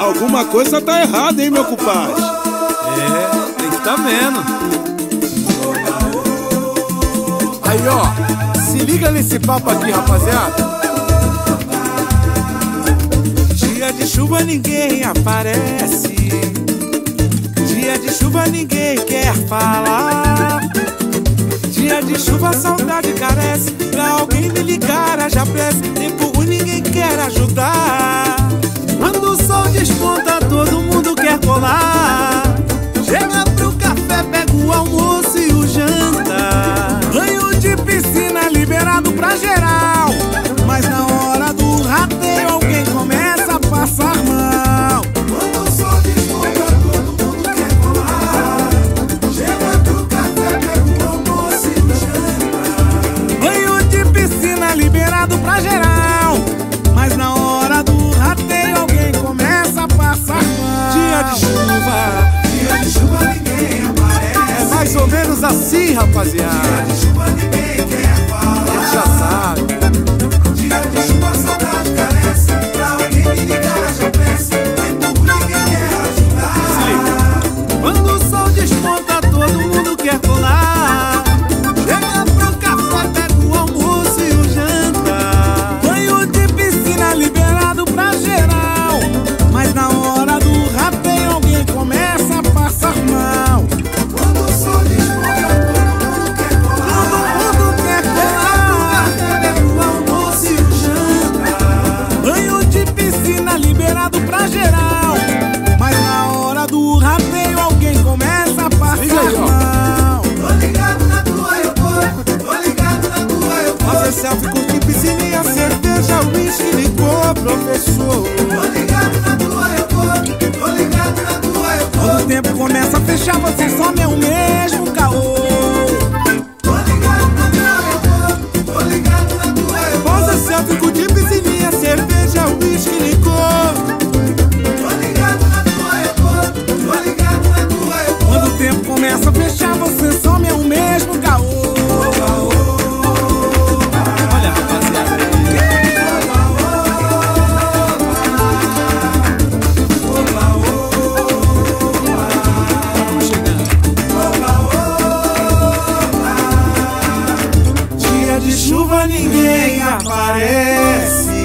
Alguma coisa tá errada, hein, meu compadre? É, tem que tá vendo. Aí, ó, se liga nesse papo aqui, rapaziada. Dia de chuva ninguém aparece ninguém quer falar. Dia de chuva, saudade carece. Pra alguém me ligar, já pressa. Tempo ruim, ninguém quer ajudar. Quando o sol desponta, todo mundo quer colar. Chega pro café, pega o almoço e o jantar. Banho de piscina liberado pra gerar. assim, rapaziada. me ligou, professor. Tô ligado na tua, eu tô. Tô ligado na tua, eu tô. o tempo começa a fechar, você só meu o meu. de chuva ninguém aparece.